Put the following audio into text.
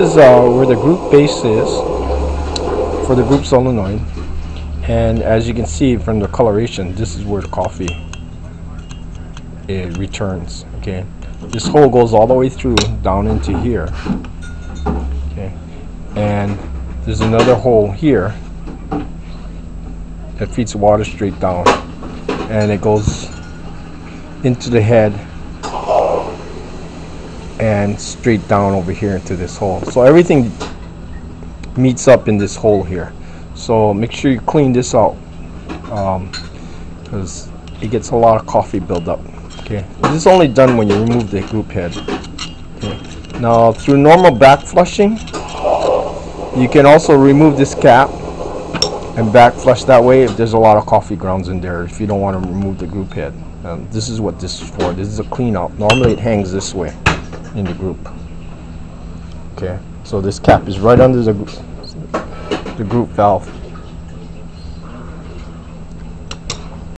is uh, where the group base is for the group solenoid. And as you can see from the coloration, this is where the coffee it returns. Okay, this hole goes all the way through down into here. Okay, and there's another hole here that feeds water straight down, and it goes into the head and straight down over here into this hole. So everything meets up in this hole here. So make sure you clean this out because it gets a lot of coffee buildup. Okay, this is only done when you remove the group head. Okay. Now through normal back flushing, you can also remove this cap and back flush that way if there's a lot of coffee grounds in there if you don't want to remove the group head. Um, this is what this is for. This is a clean out. Normally it hangs this way in the group. Okay, so this cap is right under the, the group valve.